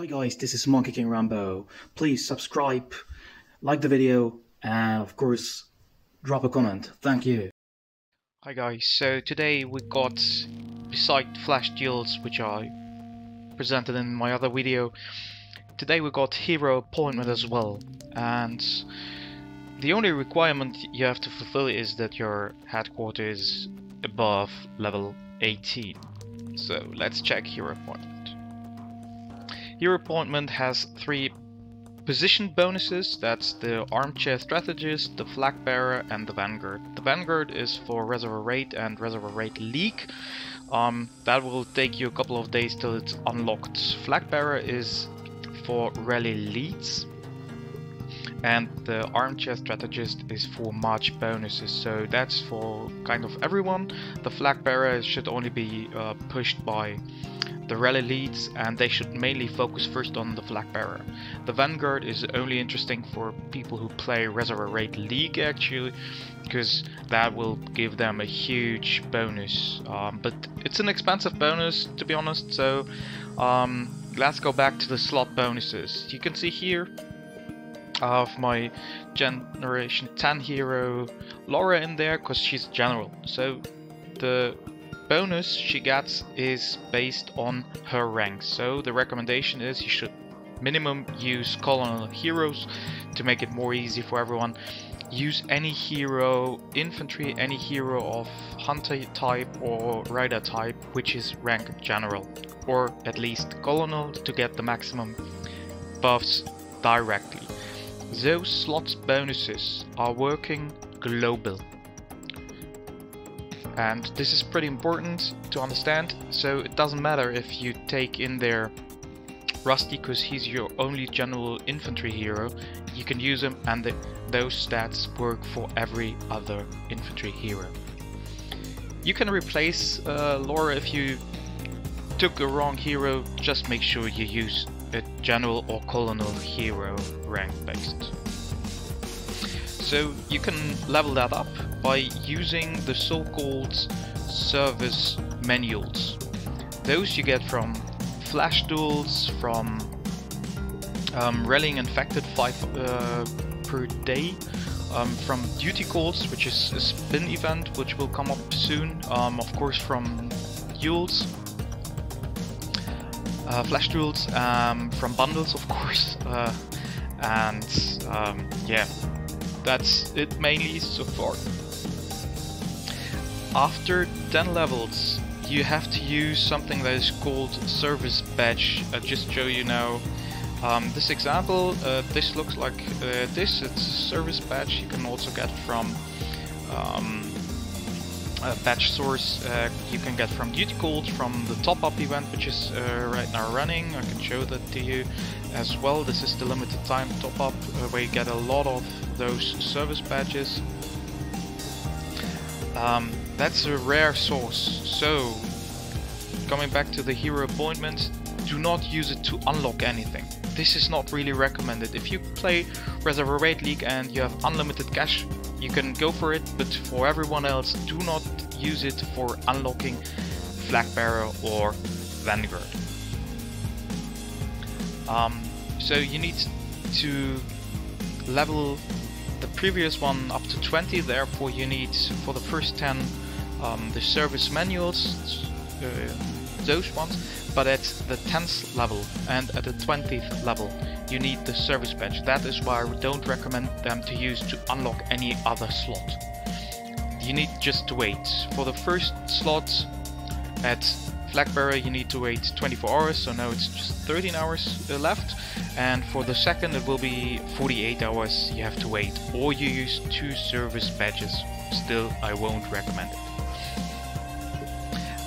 Hi guys, this is Monkey King Rambo. Please subscribe, like the video, and of course, drop a comment. Thank you. Hi guys, so today we got, beside flash duels which I presented in my other video, today we got hero appointment as well. And the only requirement you have to fulfill is that your headquarters is above level 18. So let's check hero appointment. Hero appointment has three position bonuses. That's the armchair strategist, the flag bearer, and the vanguard. The vanguard is for reservoir raid and reservoir raid league. Um, that will take you a couple of days till it's unlocked. Flag bearer is for rally leads. And the armchair strategist is for march bonuses, so that's for kind of everyone. The flag bearer should only be uh, pushed by the rally leads and they should mainly focus first on the flag bearer. The vanguard is only interesting for people who play Reservoir Raid League actually because that will give them a huge bonus um, but it's an expensive bonus to be honest so um, let's go back to the slot bonuses. You can see here of my generation 10 hero Laura in there because she's general so the bonus she gets is based on her rank. So the recommendation is you should minimum use colonel heroes to make it more easy for everyone. Use any hero infantry, any hero of hunter type or rider type which is rank general or at least colonel to get the maximum buffs directly. Those slots bonuses are working global. And this is pretty important to understand. So it doesn't matter if you take in there Rusty because he's your only general infantry hero you can use him and the, those stats work for every other infantry hero. You can replace uh, Laura if you took a wrong hero just make sure you use a general or colonel hero rank based so you can level that up by using the so-called service manuals. Those you get from flash duels, from um, rallying infected 5 uh, per day, um, from duty calls, which is a spin event which will come up soon, um, of course from duels, uh, flash duels, um, from bundles of course, uh, and um, yeah, that's it mainly so far. After 10 levels, you have to use something that is called service badge. I'll just show you now. Um, this example, uh, this looks like uh, this, it's a service badge you can also get from um, a patch source uh, you can get from duty calls from the top up event which is uh, right now running I can show that to you as well this is the limited time top up uh, where you get a lot of those service badges um, that's a rare source, so coming back to the hero appointment, do not use it to unlock anything. This is not really recommended. If you play Reservoir Raid League and you have unlimited cash, you can go for it, but for everyone else, do not use it for unlocking Flag Bearer or Vanguard. Um, so you need to level the previous one up to 20, therefore you need for the first 10 um, the service manuals, uh, those ones, but at the 10th level and at the 20th level you need the service badge. That is why I don't recommend them to use to unlock any other slot. You need just to wait. For the first slot at Flag Bearer you need to wait 24 hours, so now it's just 13 hours uh, left. And for the second it will be 48 hours you have to wait. Or you use two service badges. Still, I won't recommend it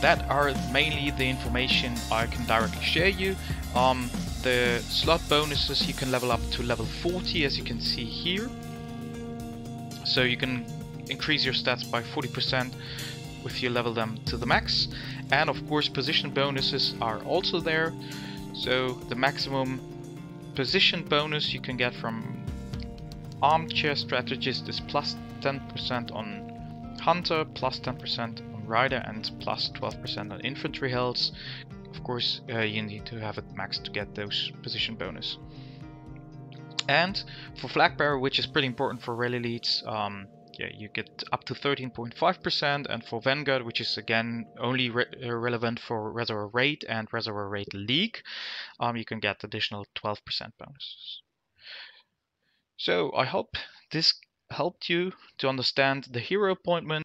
that are mainly the information I can directly share you. Um, the slot bonuses you can level up to level 40 as you can see here. So you can increase your stats by 40% if you level them to the max. And of course position bonuses are also there. So the maximum position bonus you can get from Armchair Strategist is plus 10% on Hunter, plus 10% rider and plus 12% on infantry health. of course, uh, you need to have it maxed to get those position bonus. And for Flag Bearer, which is pretty important for rally leads, um, yeah, you get up to 13.5%, and for Vanguard, which is again only re uh, relevant for Reservoir Raid and Reservoir Raid League, um, you can get additional 12% bonuses. So I hope this helped you to understand the hero appointment